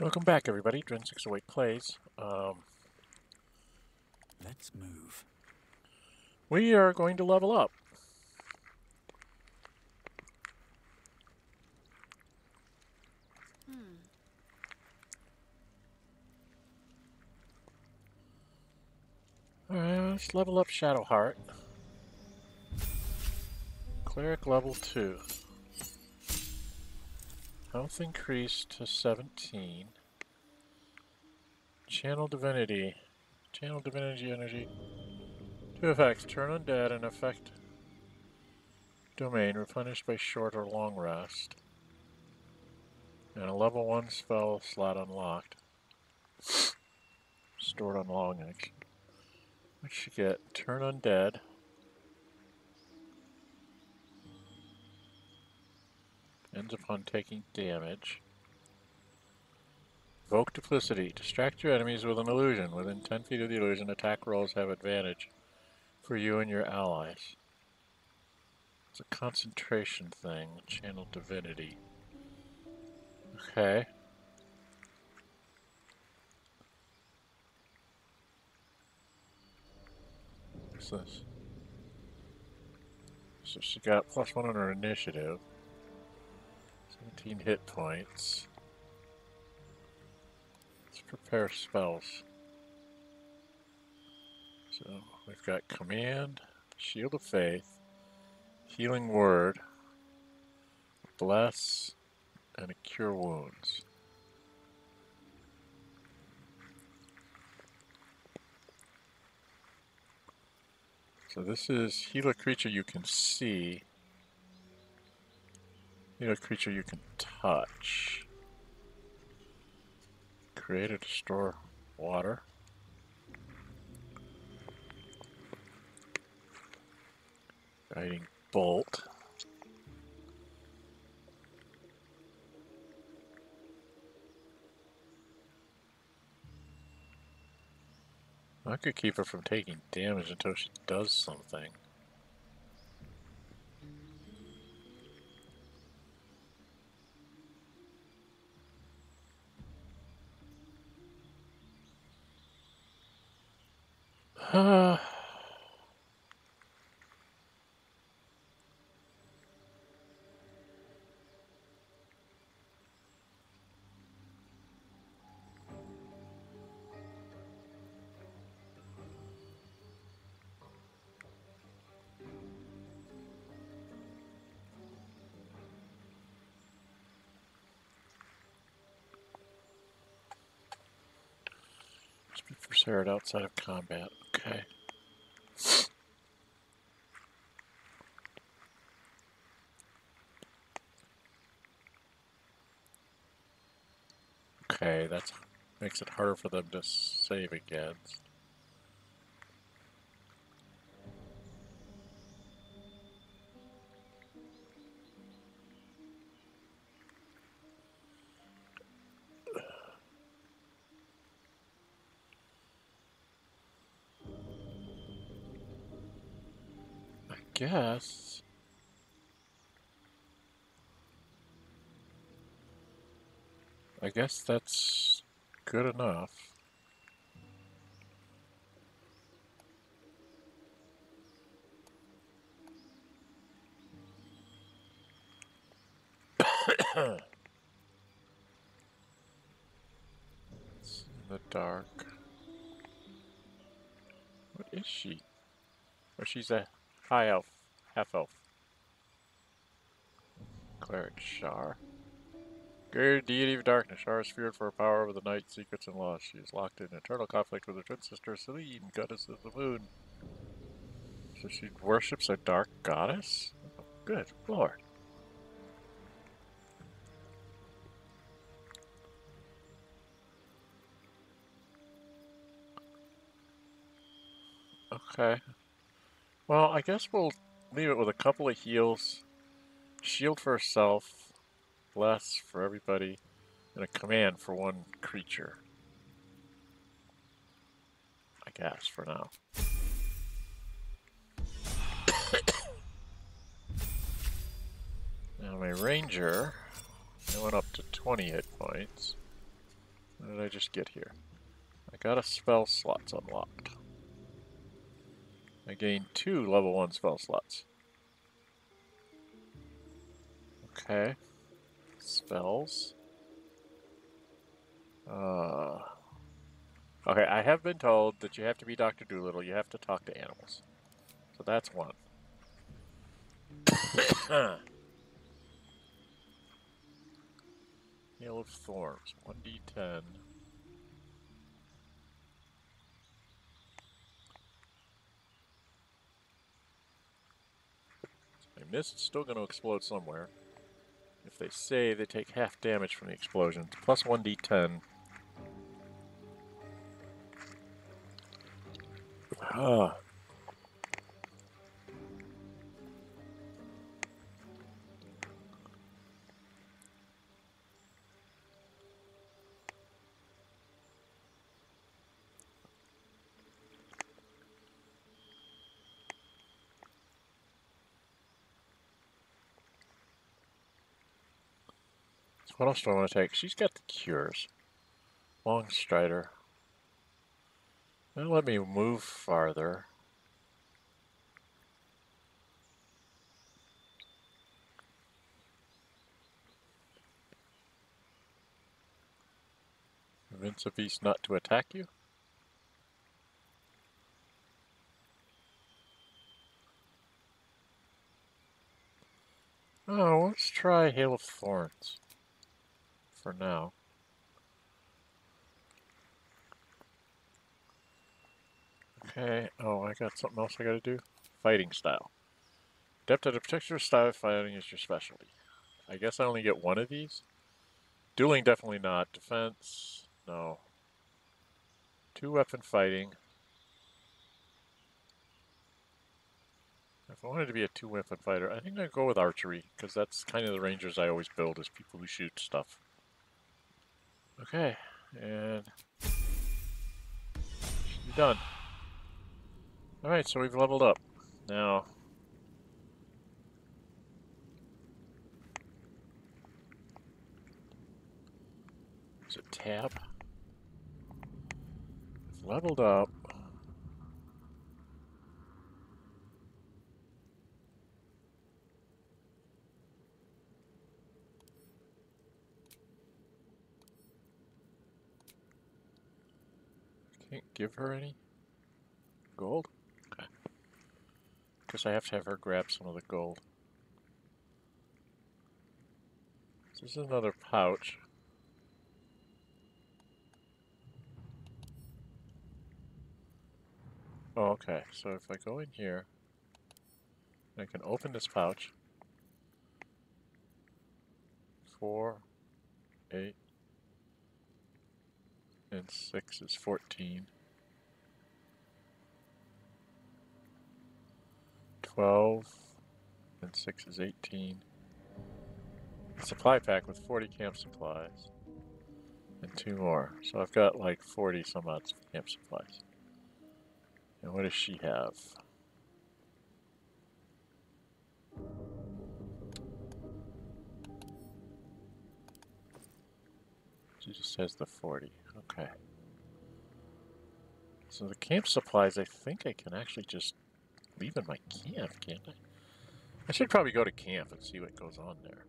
Welcome back, everybody. Dren 608 plays. Um, Let's move. we are going to level up. Alright, let's level up Shadowheart. Cleric level 2. Health increased to 17. Channel Divinity. Channel Divinity Energy. Two effects. Turn undead and effect domain replenished by short or long rest. And a level 1 spell slot unlocked. Stored on long action. What you get? Turn undead. Ends upon taking damage. Evoke Duplicity. Distract your enemies with an illusion. Within 10 feet of the illusion, attack rolls have advantage for you and your allies. It's a concentration thing. Channel Divinity. Okay. What's this? So she got plus one on her initiative. 17 hit points. Let's prepare spells. So we've got Command, Shield of Faith, Healing Word, Bless, and a Cure Wounds. So this is heal a creature you can see. Heal a creature you can touch. Create or store water. Guiding bolt. I could keep her from taking damage until she does something. Uh, for Sarah outside of combat. Okay. Okay, that makes it harder for them to save against. Guess. I guess that's good enough. it's in the dark. What is she? Oh, she's a high elf, half elf. Cleric Shar. Great deity of darkness, Shar is feared for her power over the night, secrets, and loss. She is locked in eternal conflict with her twin sister, Selûne, goddess of the moon. So she worships a dark goddess? Good lord. Okay. Well, I guess we'll leave it with a couple of heals, shield for herself, bless for everybody, and a command for one creature. I guess for now. now my ranger, I went up to 20 hit points. What did I just get here? I got a spell slots unlocked. I gain two level 1 spell slots. Okay. Spells. Uh, okay, I have been told that you have to be Dr. Dolittle. You have to talk to animals. So that's one. Hail of Thorns, 1d10. It's still going to explode somewhere. If they say they take half damage from the explosion, it's plus 1d10. Ah. What else do I want to take? She's got the cures. Long strider. Well, let me move farther. Convince a beast not to attack you? Oh, let's try Hail of Thorns for now. Okay, oh, I got something else I gotta do. Fighting style. Adept at a particular style of fighting is your specialty. I guess I only get one of these. Dueling, definitely not. Defense, no. Two weapon fighting. If I wanted to be a two weapon fighter, I think I'd go with archery, because that's kind of the rangers I always build, is people who shoot stuff. Okay, and you're done. Alright, so we've leveled up. Now, is it tab? We've leveled up. Can't give her any gold? Okay. Guess I have to have her grab some of the gold. This is another pouch. Oh, okay. So if I go in here, I can open this pouch. Four, eight, and six is fourteen. Twelve, and six is eighteen. Supply pack with forty camp supplies. And two more. So I've got like forty some odd camp supplies. And what does she have? She just has the 40. Okay. So the camp supplies, I think I can actually just leave in my camp, can't I? I should probably go to camp and see what goes on there.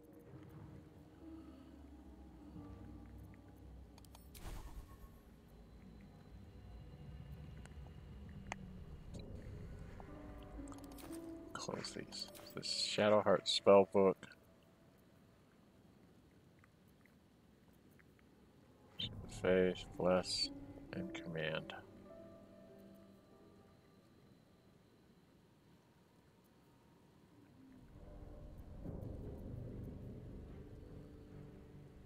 Close these. This Shadowheart spell book. Faith, bless, and command.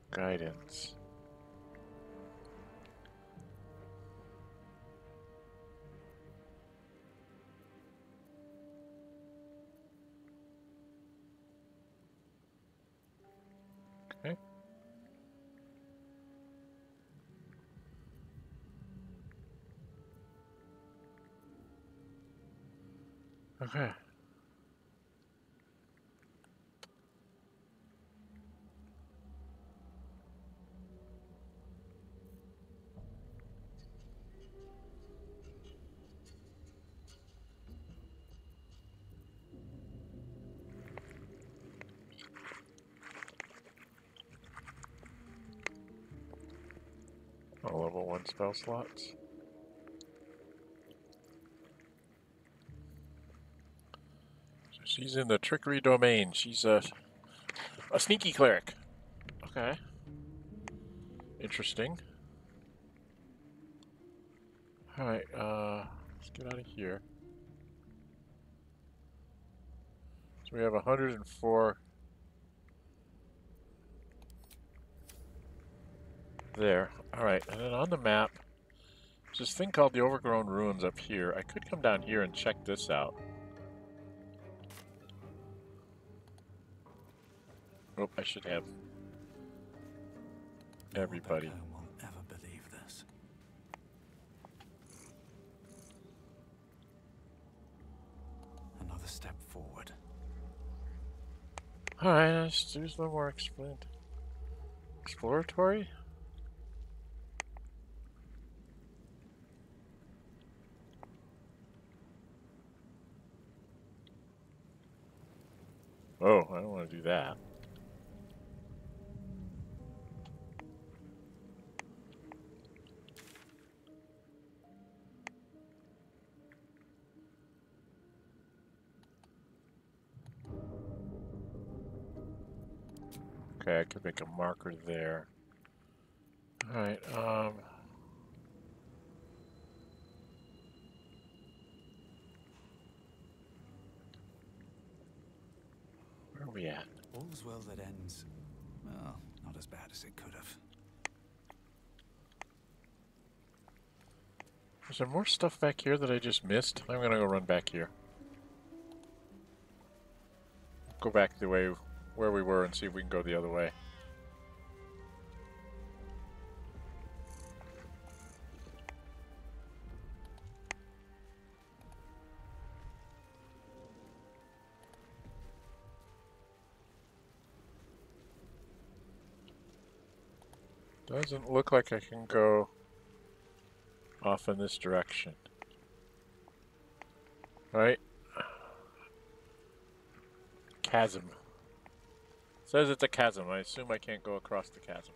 Guidance. Okay. All level one spell slots. She's in the trickery domain. She's a a sneaky cleric. Okay. Interesting. Alright, uh let's get out of here. So we have 104 there. Alright, and then on the map, there's this thing called the Overgrown Ruins up here. I could come down here and check this out. Oh, I should have everybody. Home will ever believe this. Another step forward. Alright, let's do some more explain. Exploratory? Oh, I don't want to do that. Okay, I could make a marker there. Alright, um... Where are we at? All's well that ends. Well, not as bad as it could have. Is there more stuff back here that I just missed? I'm gonna go run back here. Go back the way where we were and see if we can go the other way. Doesn't look like I can go off in this direction. Right? Chasm. Says it's a chasm. I assume I can't go across the chasm.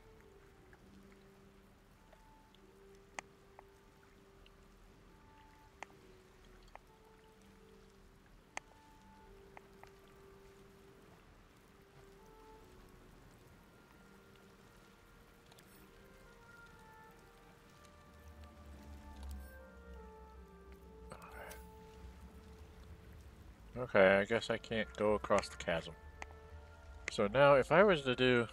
Okay, I guess I can't go across the chasm. So now, if I was to do...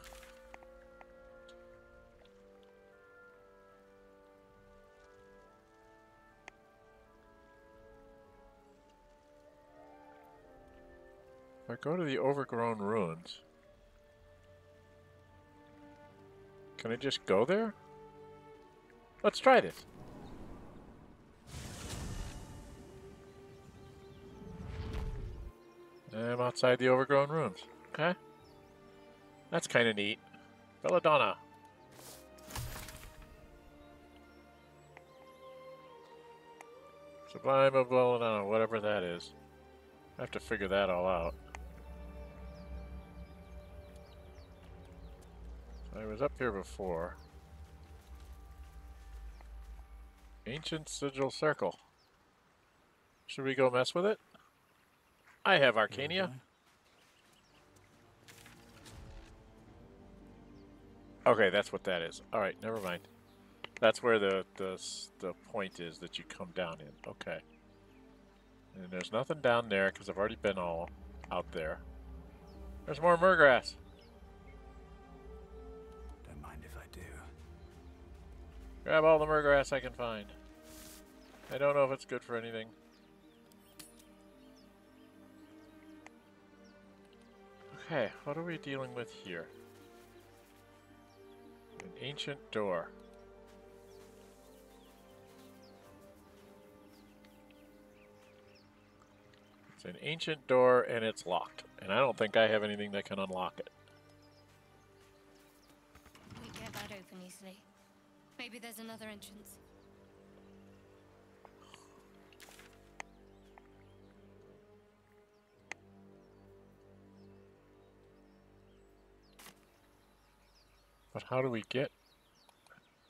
If I go to the overgrown ruins... Can I just go there? Let's try this. I'm outside the overgrown ruins. Okay. That's kind of neat. Belladonna. Sublime of Belladonna, whatever that is. I have to figure that all out. I was up here before. Ancient Sigil Circle. Should we go mess with it? I have Arcania. Okay, that's what that is. All right, never mind. That's where the the the point is that you come down in. Okay. And there's nothing down there because I've already been all out there. There's more murgrass. Don't mind if I do. Grab all the murgrass I can find. I don't know if it's good for anything. Okay, what are we dealing with here? An ancient door. It's an ancient door and it's locked. And I don't think I have anything that can unlock it. We get that open easily. Maybe there's another entrance. But how do we get...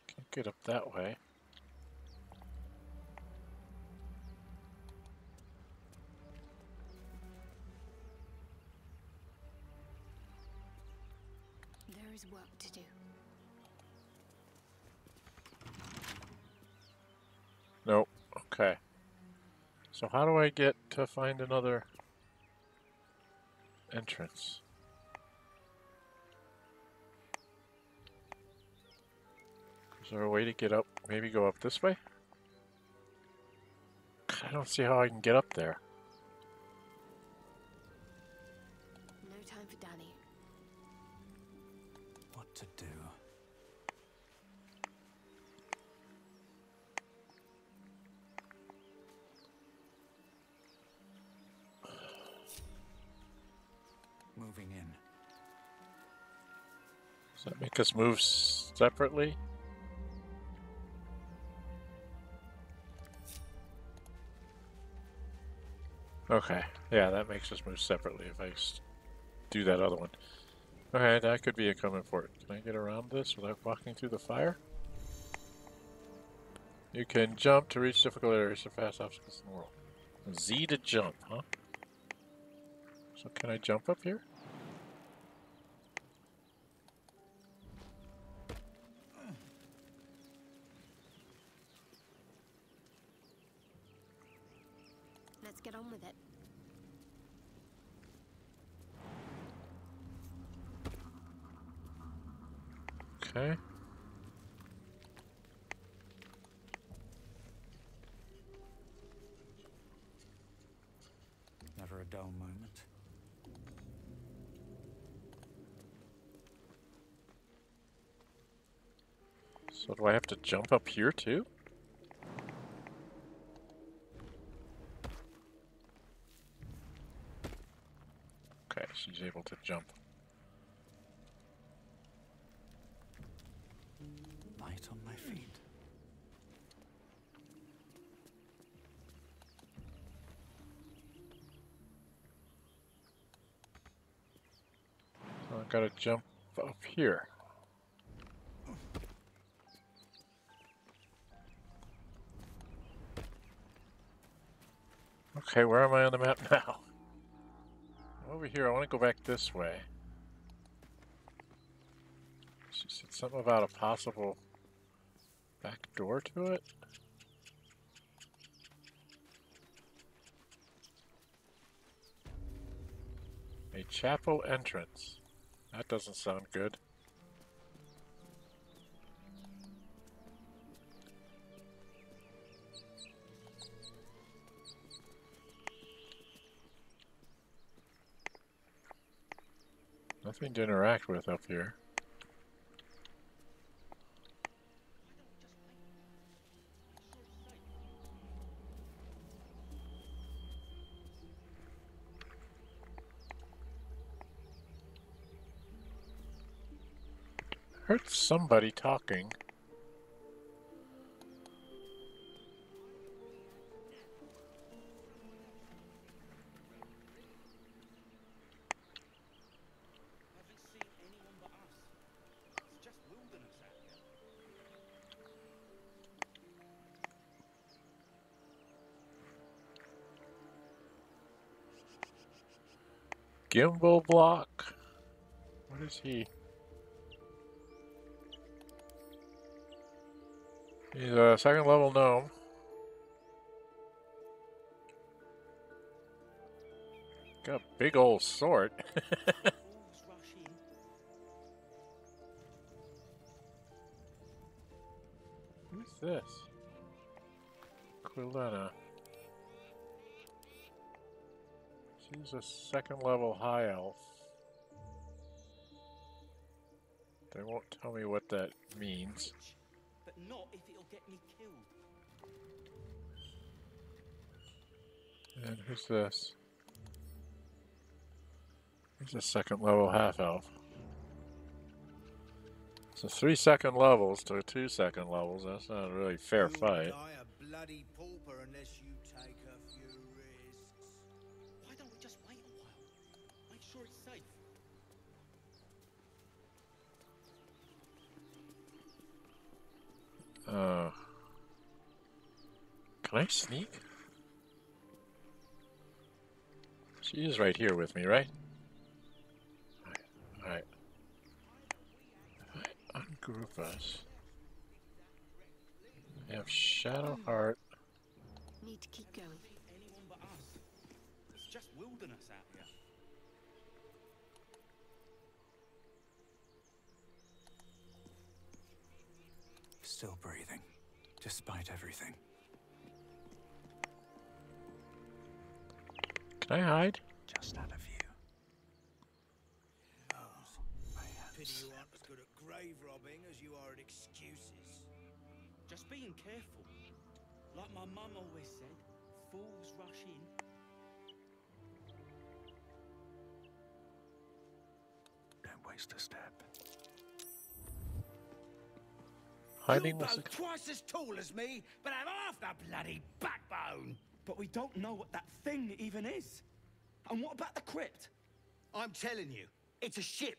Can't get up that way. There is work to do. Nope. Okay. So how do I get to find another entrance? Is there a way to get up? Maybe go up this way? I don't see how I can get up there. No time for Danny. What to do? Moving in. Does that make us move separately? Okay, yeah, that makes us move separately if I do that other one. Okay, that could be a coming for it. Can I get around this without walking through the fire? You can jump to reach difficult areas fast obstacles in the world. Z to jump, huh? So can I jump up here? Let's get on with it. Okay. Never a dull moment. So do I have to jump up here too? Okay, she's able to jump. Light on my feet. So I gotta jump up here. Okay, where am I on the map now? Over here, I want to go back this way. She said something about a possible back door to it. A chapel entrance. That doesn't sound good. Nothing to interact with up here. Heard somebody talking. Gimblebock. What is he? He's a second level gnome. Got a big old sword. Who's this? Quilena. She's a second level high elf. They won't tell me what that means. But not if it'll get me killed. And who's this? He's a second level half elf. So three second levels to two second levels. That's not a really fair You'll fight. Uh, can I sneak? She is right here with me, right? Alright. I ungroup us, we have Shadow Heart. Need to keep going. Still breathing, despite everything. Can I hide? Just out of view. Pity you aren't as good at grave robbing as you are at excuses. Just being careful. Like my mum always said, fools rush in. Don't waste a step. Hiding you was both twice as tall as me, but I have half the bloody backbone. But we don't know what that thing even is. And what about the crypt? I'm telling you, it's a ship.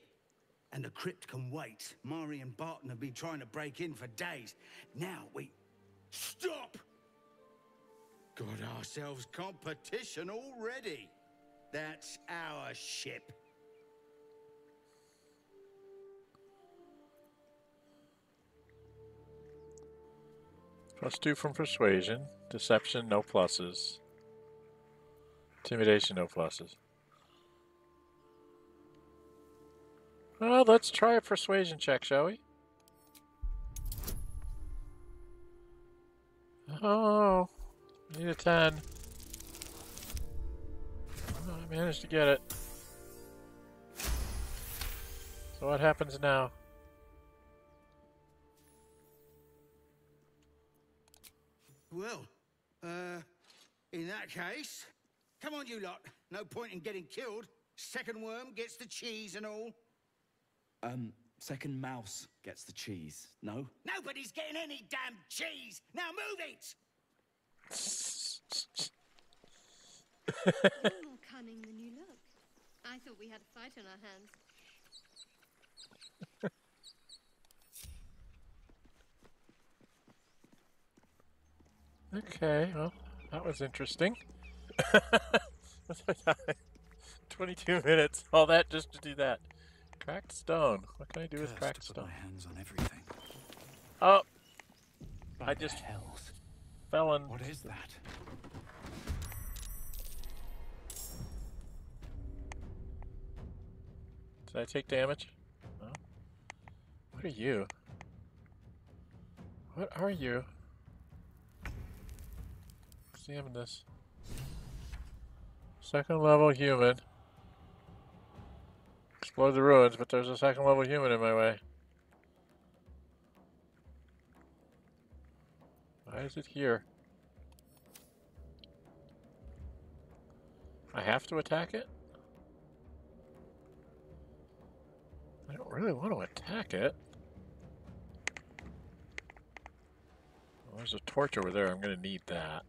And the crypt can wait. Mari and Barton have been trying to break in for days. Now we... Stop! Got ourselves competition already. That's our ship. Plus two from persuasion. Deception, no pluses. Intimidation, no pluses. Well, let's try a persuasion check, shall we? Oh, need a 10. Oh, I managed to get it. So what happens now? Well, uh, in that case, come on, you lot. No point in getting killed. Second worm gets the cheese and all. Um, second mouse gets the cheese. No? Nobody's getting any damn cheese. Now move it! You're more cunning than you look. I thought we had a fight on our hands. Okay, well, that was interesting. 22 minutes. All that just to do that. Cracked stone. What can I do with cracked stone? my hands on everything. Oh, What I just- hells? fell in. What is that? Did I take damage? No. What are you? What are you? Examine this. Second level human. Explore the ruins, but there's a second level human in my way. Why is it here? I have to attack it? I don't really want to attack it. Well, there's a torch over there. I'm going to need that.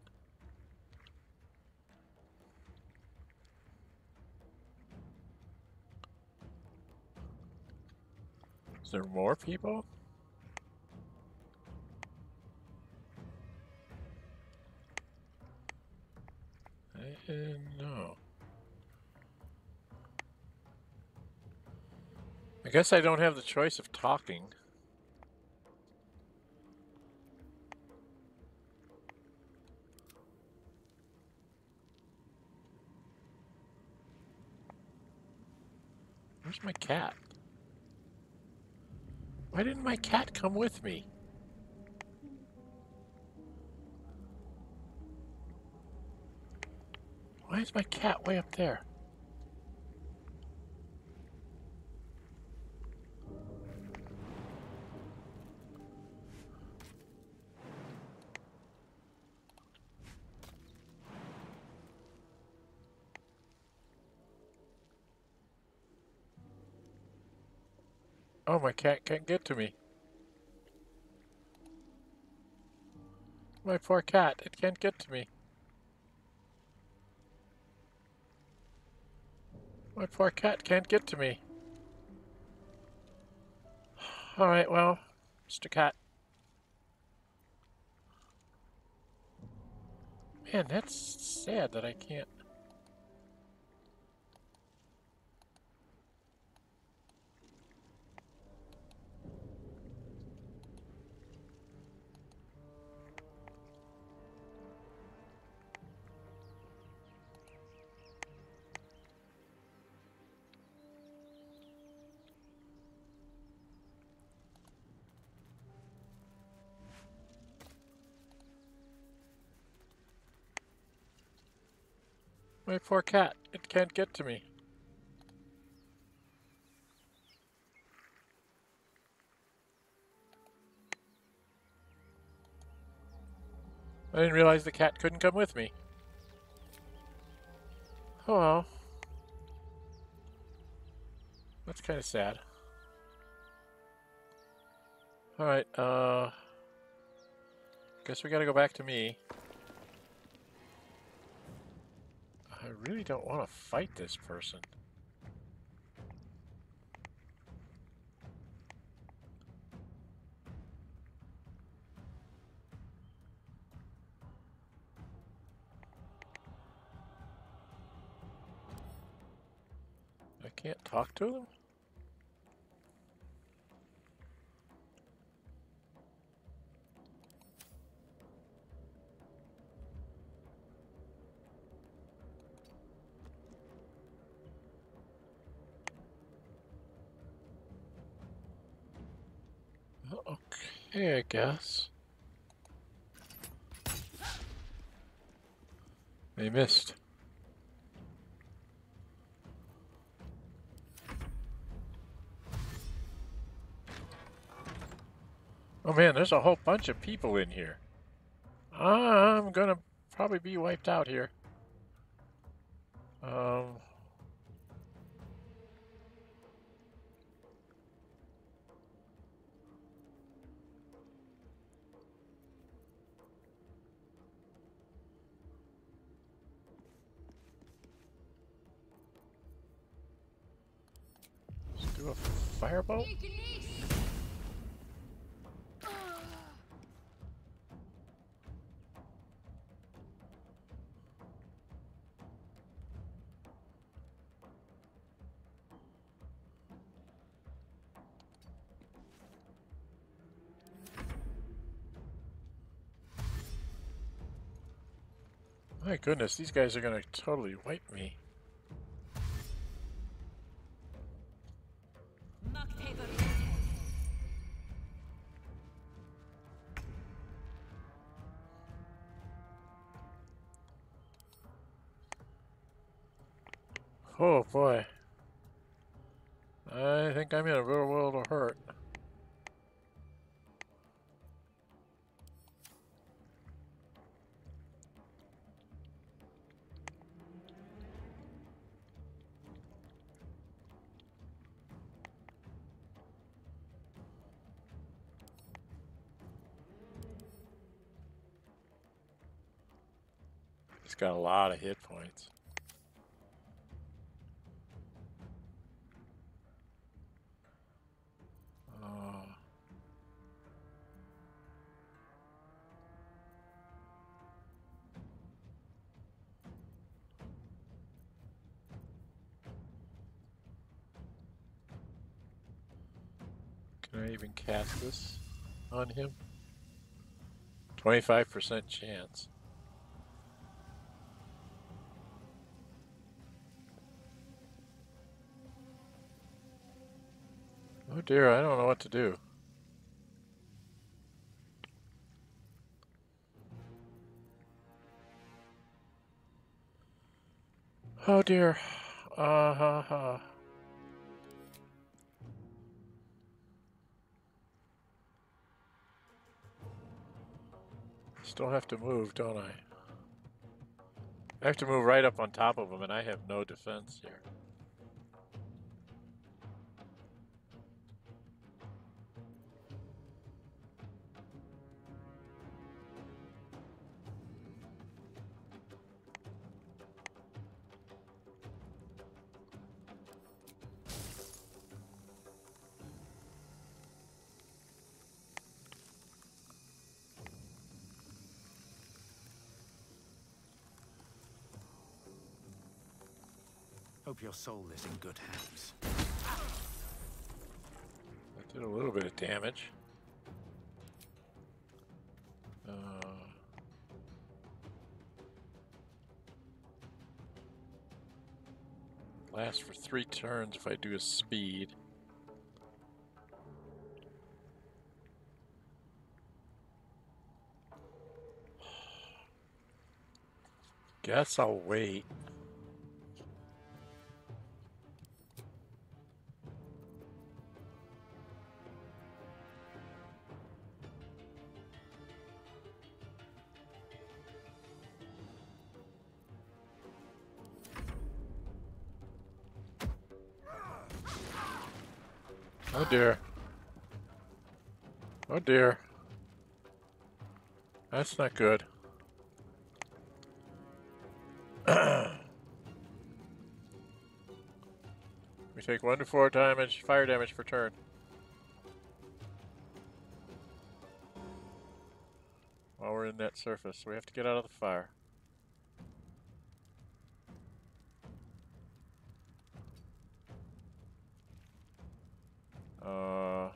Is there more people? Uh, no. I guess I don't have the choice of talking. Where's my cat? Why didn't my cat come with me? Why is my cat way up there? My cat can't get to me. My poor cat, it can't get to me. My poor cat can't get to me. Alright, well, Mr. Cat. Man, that's sad that I can't. My poor cat. It can't get to me. I didn't realize the cat couldn't come with me. Oh well. That's kind of sad. Alright, uh... Guess we gotta go back to me. I really don't want to fight this person. I can't talk to them? Okay, I guess. They missed. Oh man, there's a whole bunch of people in here. I'm gonna probably be wiped out here. Um... firebolt? My goodness, these guys are gonna totally wipe me. Boy. I think I'm in a on him? 25% chance. Oh dear, I don't know what to do. Oh dear. Uh ha ha. Still have to move, don't I? I have to move right up on top of him, and I have no defense here. Hope your soul is in good hands. That did a little bit of damage. Uh, lasts for three turns if I do a speed. Guess I'll wait. Dear. Oh dear. That's not good. we take one to four damage, fire damage per turn. While we're in that surface, we have to get out of the fire. Uh.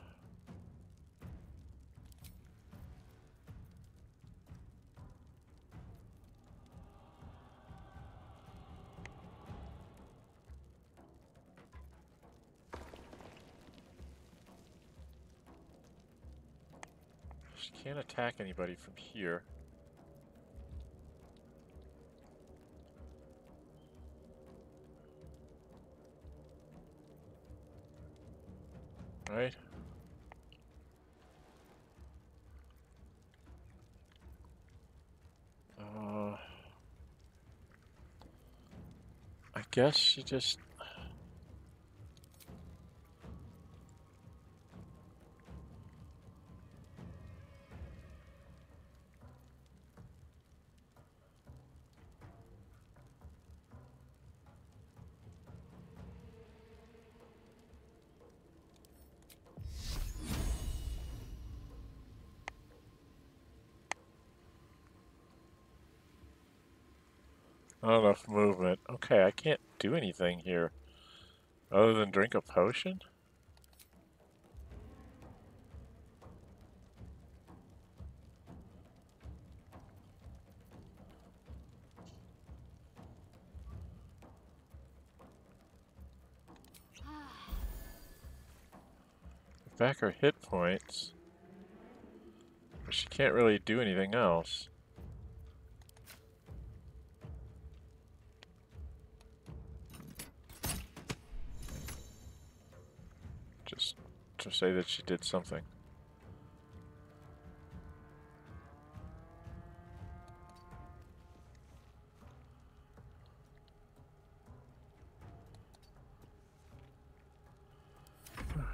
She can't attack anybody from here. Right? Uh, I guess she just. Not enough movement. Okay, I can't do anything here. Other than drink a potion? Back her hit points. But she can't really do anything else. To say that she did something.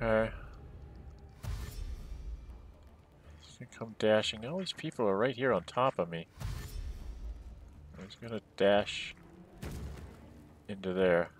Okay. Come dashing. All these people are right here on top of me. He's gonna dash into there.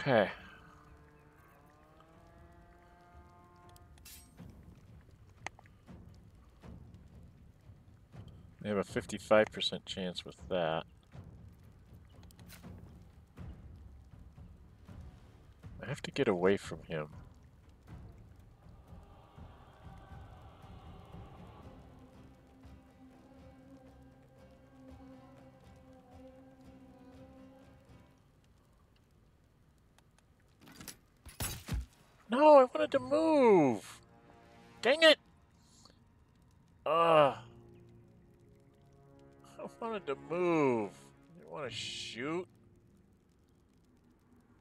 Okay. They have a 55% chance with that. I have to get away from him. No, I wanted to move. Dang it! Ugh. I wanted to move. I didn't want to shoot.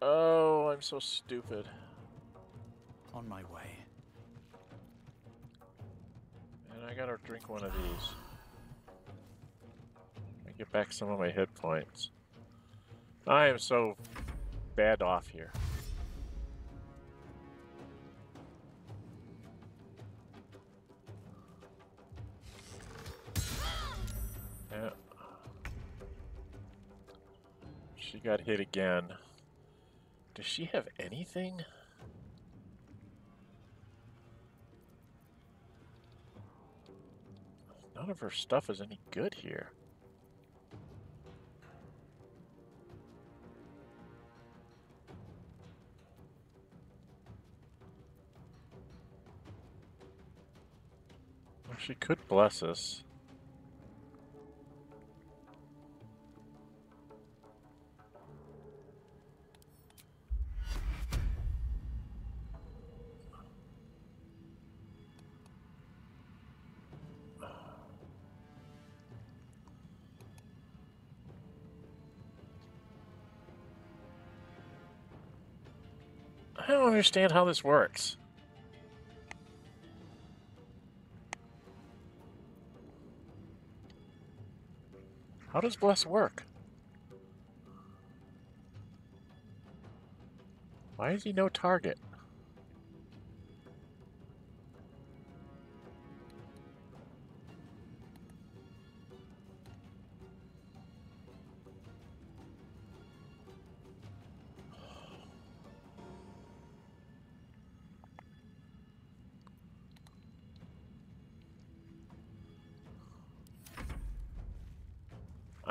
Oh, I'm so stupid. On my way. And I gotta drink one of these. I get back some of my hit points. I am so bad off here. She got hit again. Does she have anything? None of her stuff is any good here. She could bless us. I don't understand how this works. How does bless work? Why is he no target?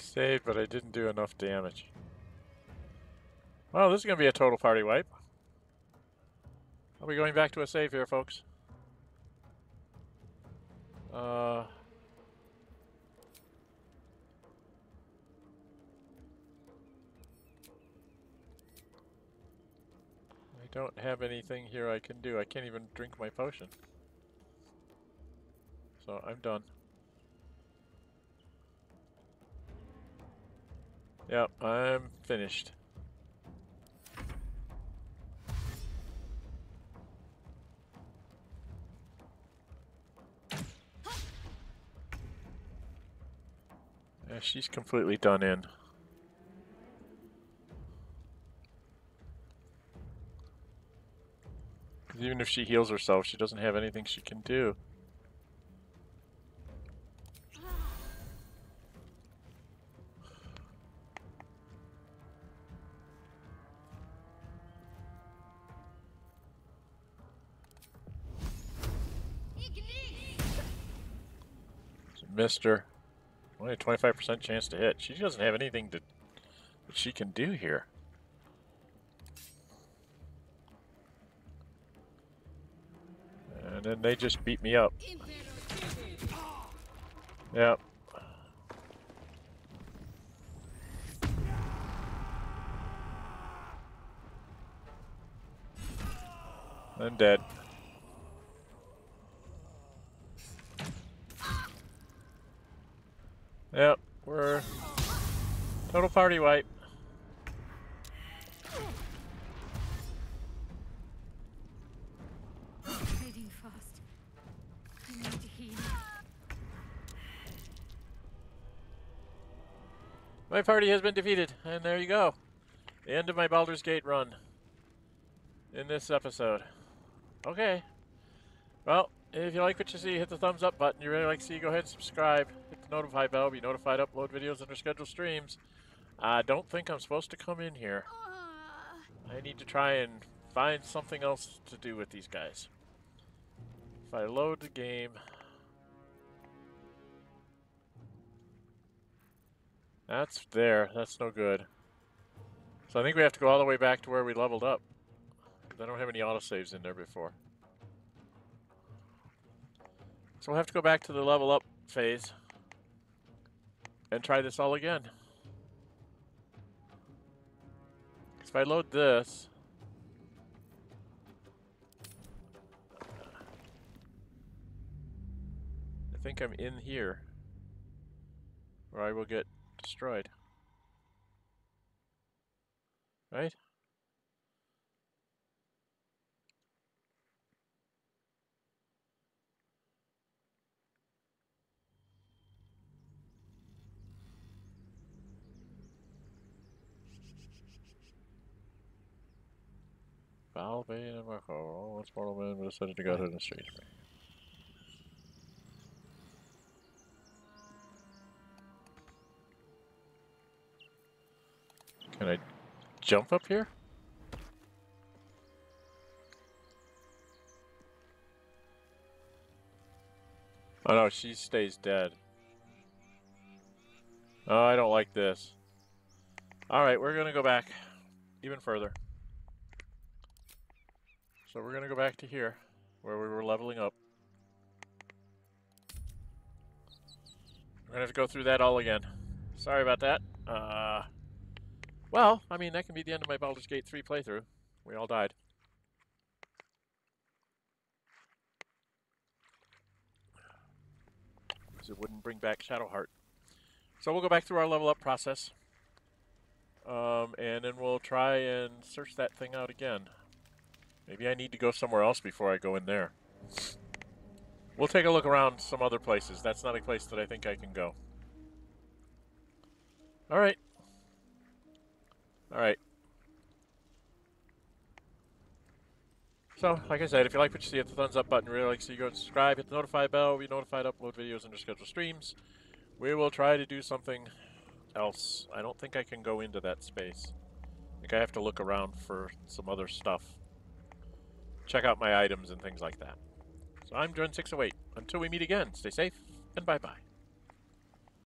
Saved, but I didn't do enough damage. Well, this is going to be a total party wipe. Are we going back to a save here, folks? Uh... I don't have anything here I can do. I can't even drink my potion. So I'm done. Yep, I'm finished. Yeah, she's completely done in. even if she heals herself, she doesn't have anything she can do. Missed her. Only a 25% chance to hit. She doesn't have anything to that she can do here. And then they just beat me up. Yep. I'm dead. Yep, we're total party wipe. Fast. I need to heal. My party has been defeated, and there you go. The end of my Baldur's Gate run in this episode. Okay. Well, if you like what you see, hit the thumbs up button. You really like to see, go ahead and subscribe. Notify bell, be notified upload videos under scheduled streams. I don't think I'm supposed to come in here. I need to try and find something else to do with these guys. If I load the game... That's there. That's no good. So I think we have to go all the way back to where we leveled up. I don't have any autosaves in there before. So we'll have to go back to the level up phase. And try this all again. if I load this, I think I'm in here, or I will get destroyed. Right? Foul vein in my car. Oh, Once mortal man, but decided to go ahead and strange me. Can I jump up here? Oh no, she stays dead. Oh, I don't like this. Alright, we're gonna go back even further. So we're gonna go back to here, where we were leveling up. We're gonna have to go through that all again. Sorry about that. Uh, well, I mean, that can be the end of my Baldur's Gate 3 playthrough. We all died. Because it wouldn't bring back Shadowheart. So we'll go back through our level up process. Um, and then we'll try and search that thing out again. Maybe I need to go somewhere else before I go in there. We'll take a look around some other places. That's not a place that I think I can go. Alright. Alright. So, like I said, if you like what you see, hit the thumbs up button. Really like to see you go and subscribe. Hit the notify bell. Be notified upload videos and schedule streams. We will try to do something else. I don't think I can go into that space. I think I have to look around for some other stuff. Check out my items and things like that. So I'm Dren608. Until we meet again, stay safe and bye-bye.